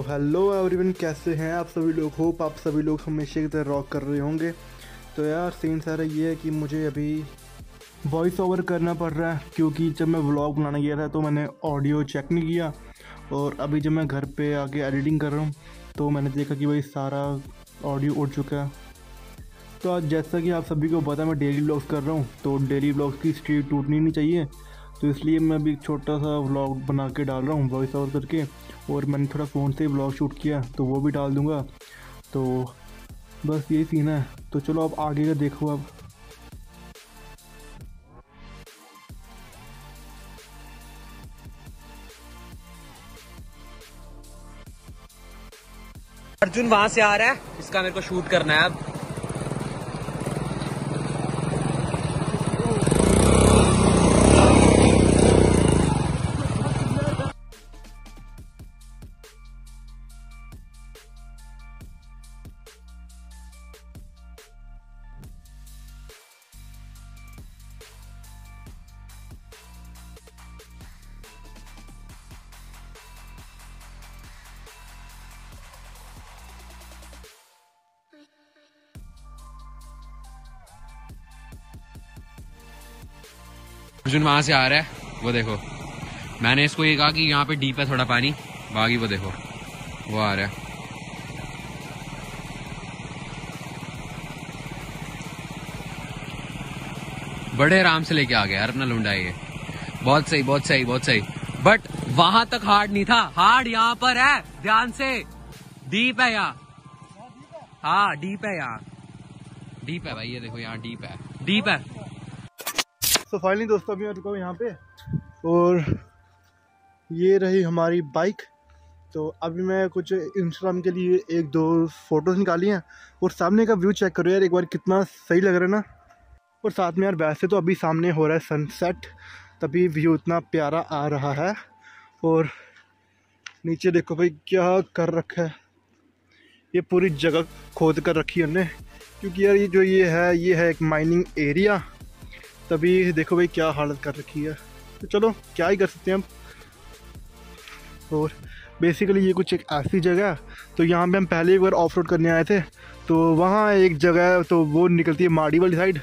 So hello everyone, कैसे हैं आप सभी लोग? होप आप सभी लोग हमेशा की तरह रॉक कर रहे होंगे। तो यार सीन सारा ये है कि मुझे अभी वॉइस ओवर करना पड़ रहा है, क्योंकि जब मैं व्लॉग बनाने गया था तो मैंने ऑडियो चेक नहीं किया। और अभी जब मैं घर पे आके एडिटिंग कर रहा हूँ तो मैंने देखा कि भाई सारा ऑडियो उड़ चुका है। तो आज जैसा कि आप सभी को पता मैं डेली व्लॉग्स कर रहा हूँ तो डेली व्लॉग्स की स्ट्रीट टूटनी नहीं चाहिए। तो इसलिए मैं अभी छोटा सा व्लॉग बना के डाल रहा हूँ वॉइस ओवर करके। और मैंने थोड़ा फ़ोन से ब्लॉग शूट किया तो वो भी डाल दूँगा। तो बस यही सीन है। तो चलो अब आगे का देखो अब। अर्जुन वहाँ से आ रहा है। इसका मेरे को शूट करना है अब। अर्जुन वहाँ से आ रहा है। वो देखो। मैंने इसको ये कहा कि यहाँ पे डीप है थोड़ा पानी। बाकी वो देखो। वो आ रहा है। बड़े आराम से लेके आ गया यार अपना लुंडा ये। बहुत सही बहुत सही बहुत सही। बट वहाँ तक हार्ड नहीं था। हार्ड यहाँ पर है, ध्यान से। डीप है यहाँ। हाँ डीप है यहाँ। डीप है भाई, ये देखो यहाँ डीप है। डीप है। सो फाइनली दोस्तों अभी मैं रुका हूँ यहाँ पे और ये रही हमारी बाइक तो अभी मैं कुछ इंस्टाग्राम के लिए एक दो फ़ोटोज़ निकाली हैं और सामने का व्यू चेक करो यार, एक बार कितना सही लग रहा है ना। और साथ में यार, वैसे तो अभी सामने हो रहा है सनसेट तभी व्यू इतना प्यारा आ रहा है। और नीचे देखो भाई, क्या कर रखा है। ये पूरी जगह खोद कर रखी है हमने, क्योंकि यार ये जो ये है ये है एक माइनिंग एरिया तभी देखो भाई क्या हालत कर रखी है। तो चलो, क्या ही कर सकते हैं हम। और बेसिकली ये कुछ एक ऐसी जगह है तो यहाँ पे हम पहले एक बार ऑफ़ रोड करने आए थे तो वहाँ एक जगह है तो वो निकलती है माड़ी वाली साइड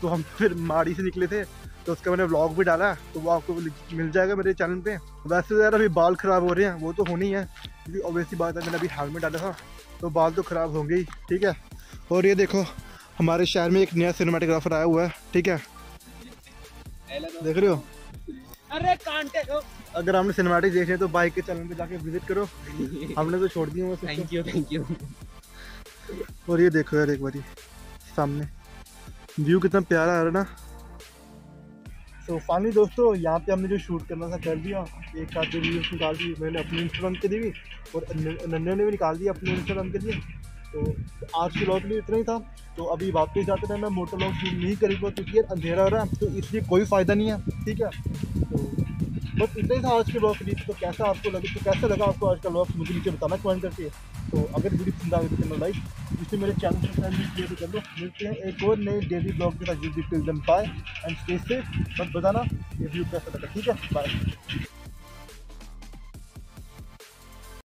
तो हम फिर माड़ी से निकले थे तो उसका मैंने व्लॉग भी डाला तो वो आपको मिल जाएगा मेरे चैनल पे। वैसे तो यार अभी बाल ख़राब हो रहे हैं, वो तो होनी ही है, क्योंकि ऑब्वियसली बात है मैंने अभी हेलमेट डाला था तो बाल तो ख़राब होंगे ही, ठीक है। और ये देखो हमारे शहर में एक नया सिनेमाटोग्राफर आया हुआ है ठीक है? देख रहे हो? अरे कांटे अगर हमने सिनेमाटिक देखे तो बाइक के चैनल पे जाके विज़िट करो। हमने तो छोड़ दिया थैंक यू थैंक यू और ये देखो यार एक बारी सामने। व्यू कितना प्यारा आ रहा है ना। तो फाइनली दोस्तों यहाँ पे हमने जो शूट करना था कर दिया। एक साथ जो वीडियोस निकाल दी मैंने अपने इंस्टाग्राम के लिए भी और नन्हे ने भी निकाल दिया अपने इंस्टाग्राम के लिए। तो आज के लॉग लिए इतना ही था। तो अभी वापस जाते रहे मैं मोटर लॉग शूट नहीं करूँगा क्योंकि यार अंधेरा हो रहा है तो इसलिए कोई फ़ायदा नहीं है, ठीक है? तो बस इतना ही था आज के ब्लॉग के तो कैसा आपको लगे तो कैसा लगा आपको आज का ब्लॉग मुझे नीचे बताना कमेंट करके। तो अगर वीडियो पसंद आ गई तो लाइक जिससे मेरे चैनल से फैमिली क्लियर कर लो। मिलते हैं एक और नए डेली ब्लॉग के साथ। Till then bye and stay safe बस बताना, ये व्यू कैसा लगा, ठीक है? बाय